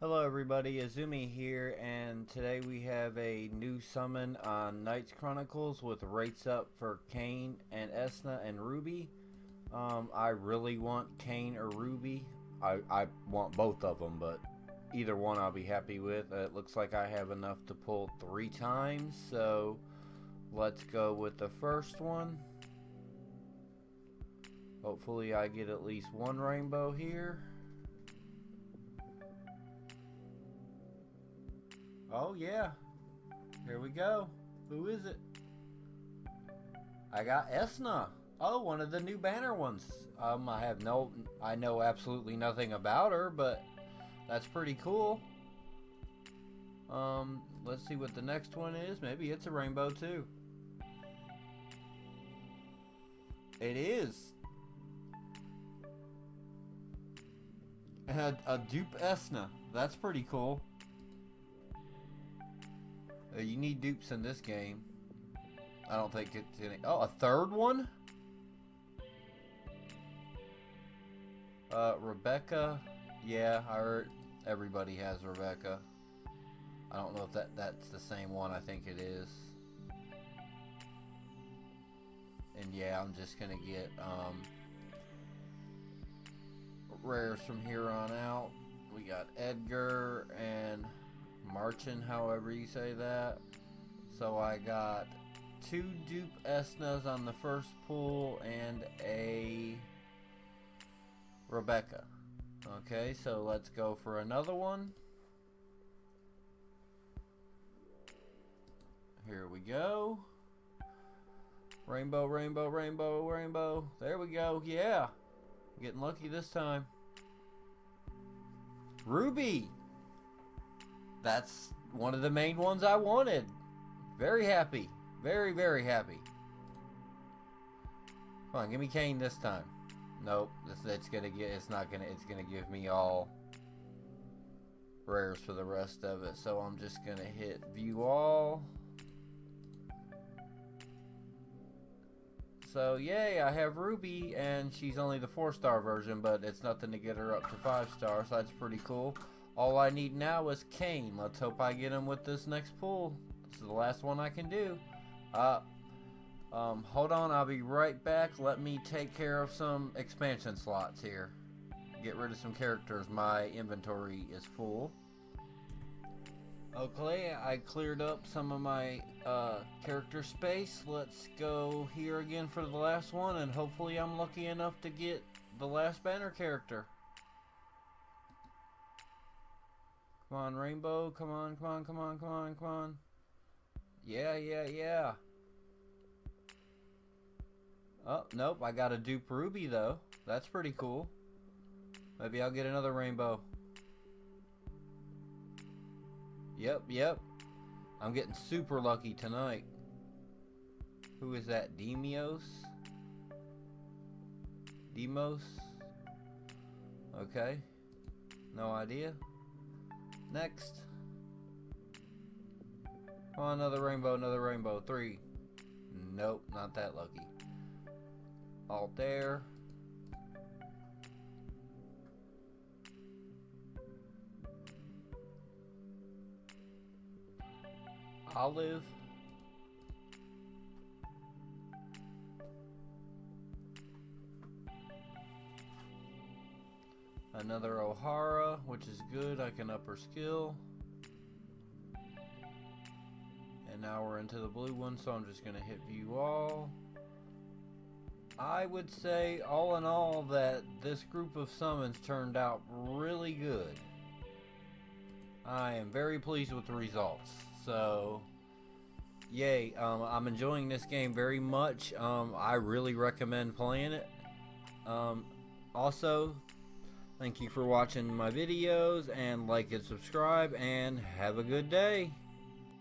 Hello everybody, Azumi here, and today we have a new summon on Knights Chronicles with rates up for Cain and Esna and Ruby. Um, I really want Cain or Ruby. I, I want both of them, but either one I'll be happy with. It looks like I have enough to pull three times, so let's go with the first one. Hopefully I get at least one rainbow here. Oh yeah. Here we go. Who is it? I got Esna. Oh, one of the new banner ones. Um, I have no, I know absolutely nothing about her, but that's pretty cool. Um, let's see what the next one is. Maybe it's a rainbow too. It is. A, a dupe Esna. That's pretty cool. Uh, you need dupes in this game. I don't think it's any. Oh, a third one? Uh, Rebecca. Yeah, I heard everybody has Rebecca. I don't know if that that's the same one. I think it is. And yeah, I'm just gonna get um, rares from here on out. We got Edgar and Marchin, however you say that. So I got two dupe Esnas on the first pull and a Rebecca. Okay, so let's go for another one. Here we go. Rainbow, rainbow, rainbow, rainbow. There we go. Yeah. Getting lucky this time. Ruby that's one of the main ones I wanted. Very happy. Very, very happy. Come on, give me Cain this time. Nope, it's, it's gonna get. It's not gonna. It's gonna give me all rares for the rest of it. So I'm just gonna hit view all. So yay, I have Ruby, and she's only the four star version, but it's nothing to get her up to five stars. So that's pretty cool. All I need now is Cain. Let's hope I get him with this next pull. This is the last one I can do. Uh, um, hold on, I'll be right back. Let me take care of some expansion slots here. Get rid of some characters. My inventory is full. Okay, I cleared up some of my uh, character space. Let's go here again for the last one, and hopefully I'm lucky enough to get the last banner character. Come on, Rainbow. Come on, come on, come on, come on, come on. Yeah, yeah, yeah. Oh, nope. I got a dupe Ruby, though. That's pretty cool. Maybe I'll get another rainbow. Yep, yep. I'm getting super lucky tonight. Who is that? Demios? Demos? Okay. No idea. Next. On, another rainbow, another rainbow. Three. Nope, not that lucky. All there. Olive. Another O'Hara, which is good. I can up her skill. And now we're into the blue one, so I'm just going to hit view all. I would say, all in all, that this group of summons turned out really good. I am very pleased with the results. So, yay. Um, I'm enjoying this game very much. Um, I really recommend playing it. Um, also, Thank you for watching my videos and like and subscribe and have a good day.